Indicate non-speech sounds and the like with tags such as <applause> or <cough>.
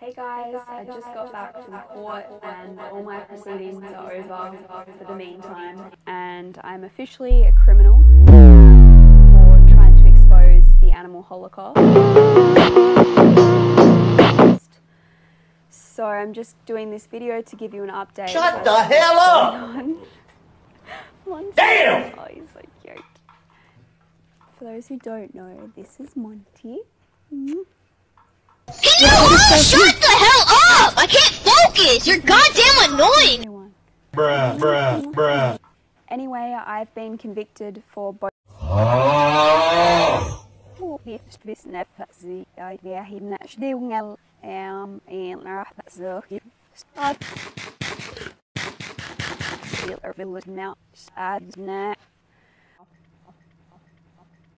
Hey guys, I just got back from court and all my proceedings are over for the meantime. And I'm officially a criminal for trying to expose the animal holocaust. So I'm just doing this video to give you an update. Shut the hell up! on. <laughs> Monty. Damn! Oh, he's so cute. For those who don't know, this is Monty. Mhm. Can you all shut the hell up? I can't focus. You're goddamn annoying. Bruh, bruh, bruh. Anyway, I've been convicted for both.